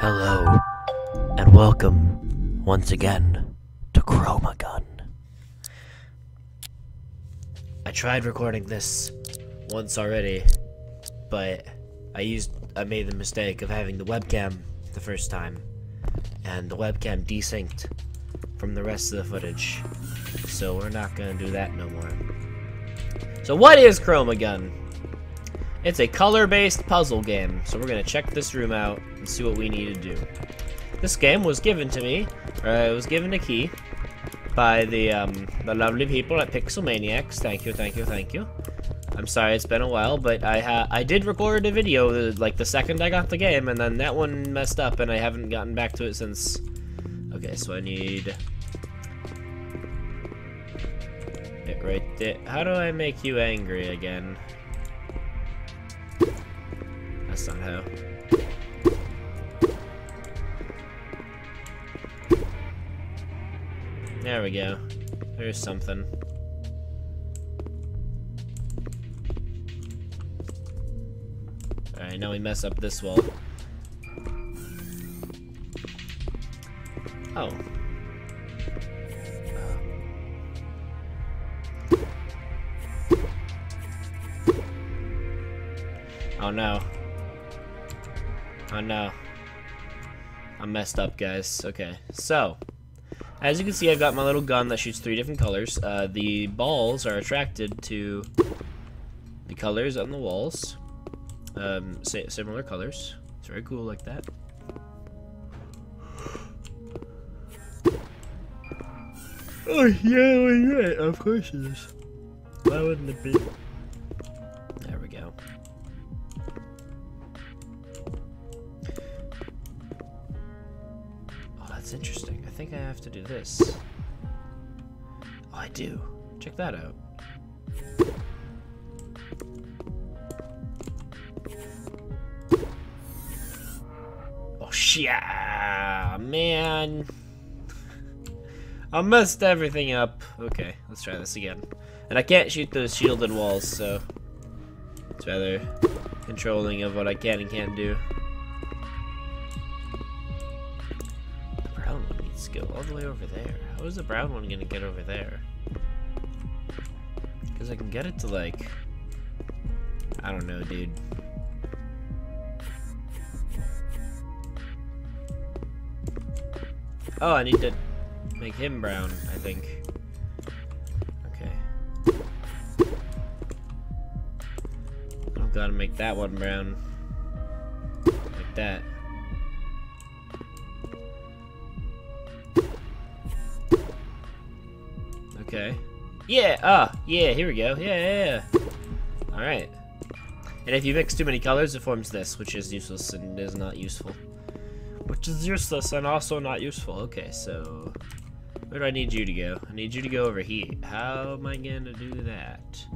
Hello, and welcome once again to Chroma Gun. I tried recording this once already, but I used I made the mistake of having the webcam the first time, and the webcam desynced from the rest of the footage. So we're not gonna do that no more. So what is Chroma Gun? It's a color-based puzzle game, so we're gonna check this room out and see what we need to do. This game was given to me, or it was given a key by the um, the lovely people at Pixel Maniacs. Thank you, thank you, thank you. I'm sorry it's been a while, but I I did record a video uh, like the second I got the game, and then that one messed up, and I haven't gotten back to it since. Okay, so I need it right there. How do I make you angry again? That's not. There we go. There's something. Alright, now we mess up this wall. Oh. Oh no. Oh no. I'm messed up, guys. Okay, so. As you can see, I've got my little gun that shoots three different colors. Uh, the balls are attracted to the colors on the walls. Um, similar colors. It's very cool like that. Oh, yeah, yeah, of course it is. Why wouldn't it be? There we go. That's interesting. I think I have to do this. Oh, I do. Check that out. Oh, shit, man. I messed everything up. Okay, let's try this again. And I can't shoot those shielded walls, so it's rather controlling of what I can and can't do. The way over there. How is the brown one gonna get over there? Because I can get it to like... I don't know, dude. Oh, I need to make him brown, I think. Okay. I've got to make that one brown. Like that. Okay. Yeah, ah, yeah, here we go. Yeah, yeah, yeah. Alright. And if you mix too many colors, it forms this, which is useless and is not useful. Which is useless and also not useful. Okay, so... Where do I need you to go? I need you to go over here. How am I gonna do that?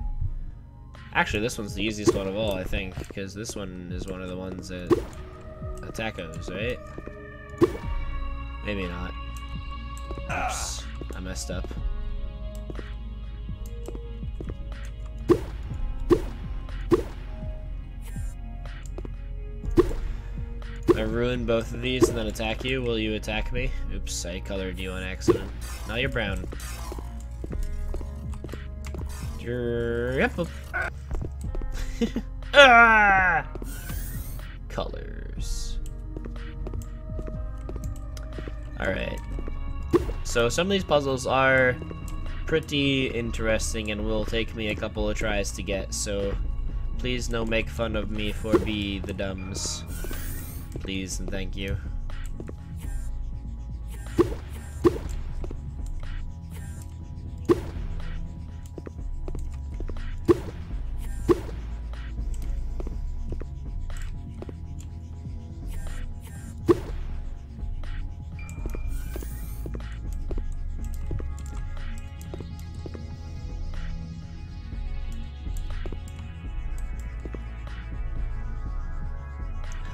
Actually, this one's the easiest one of all, I think, because this one is one of the ones that attack us, right? Maybe not. Oops. I messed up. I ruin both of these and then attack you. Will you attack me? Oops, I colored you on accident. Now you're brown. Ah! Colors. Alright. So some of these puzzles are pretty interesting and will take me a couple of tries to get, so please no make fun of me for be the dumbs please and thank you.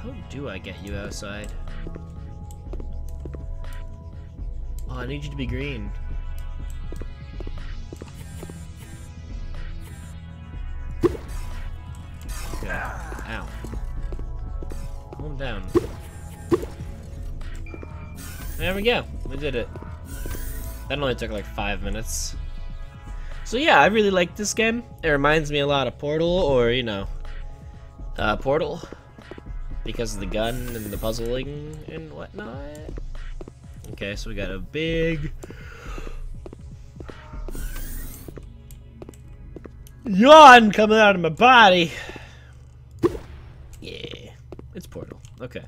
How do I get you outside? Oh, I need you to be green. Ow. Calm down. There we go. We did it. That only took like five minutes. So yeah, I really like this game. It reminds me a lot of Portal, or you know, uh, Portal, because of the gun and the puzzling and whatnot. Okay, so we got a big yawn coming out of my body. Yeah, it's Portal. Okay.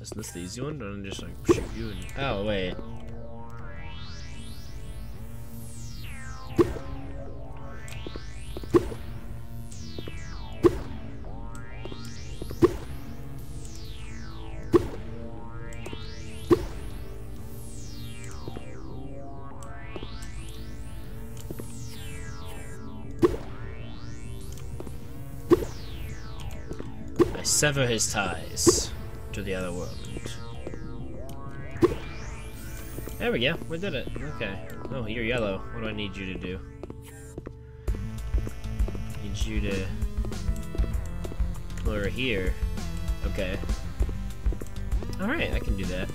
Isn't this the easy one? Don't I just like shoot you and... Oh, wait. Sever his ties to the other world. There we go, we did it. Okay. Oh, you're yellow. What do I need you to do? I Need you to... Over here. Okay. Alright, I can do that.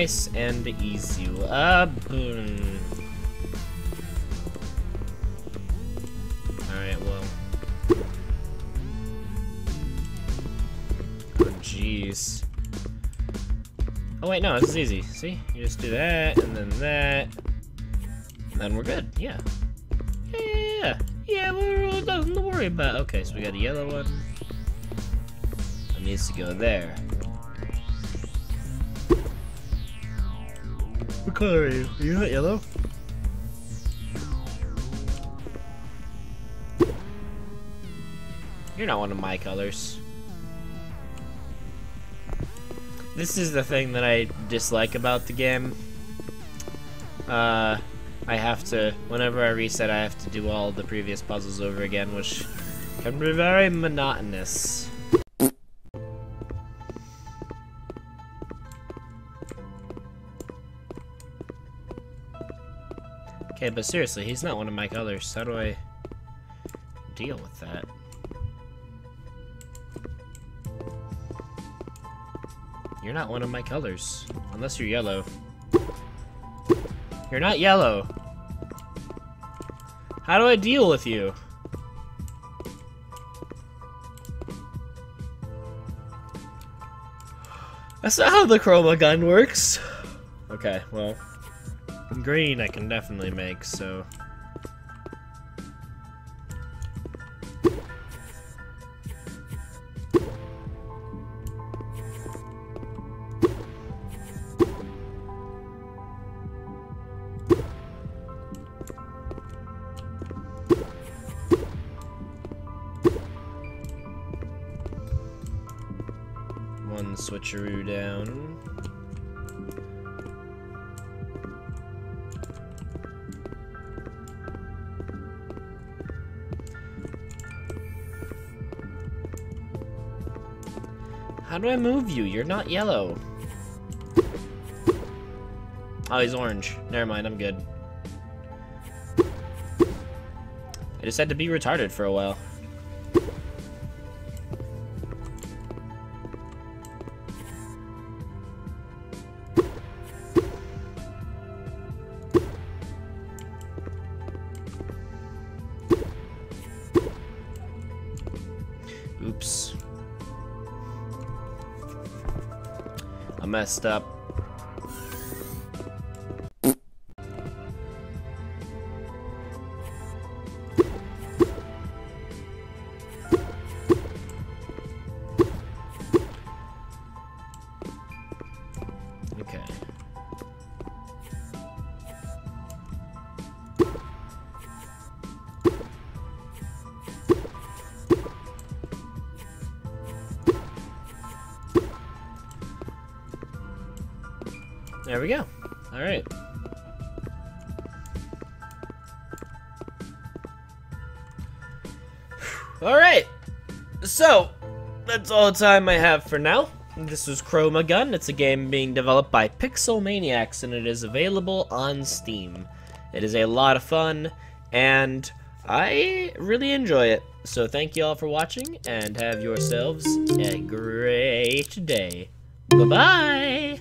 Nice and easy. Uh, boom. Alright, well. Oh, jeez. Oh, wait, no, this is easy. See? You just do that, and then that. And then we're good. Yeah. Yeah, yeah, yeah. Yeah, we're all nothing to worry about. Okay, so we got a yellow one. It needs to go there. What color are you? Are you not yellow? You're not one of my colors. This is the thing that I dislike about the game. Uh, I have to, whenever I reset, I have to do all the previous puzzles over again, which can be very monotonous. Okay, but seriously, he's not one of my colors. How do I deal with that? You're not one of my colors. Unless you're yellow. You're not yellow. How do I deal with you? That's not how the chroma gun works. Okay, well. Green I can definitely make, so... One switcheroo down. How do I move you? You're not yellow. Oh, he's orange. Never mind, I'm good. I just had to be retarded for a while. Messed up. There we go. All right. All right. So, that's all the time I have for now. This is Chroma Gun. It's a game being developed by Pixel Maniacs, and it is available on Steam. It is a lot of fun, and I really enjoy it. So thank you all for watching, and have yourselves a great day. Bye-bye!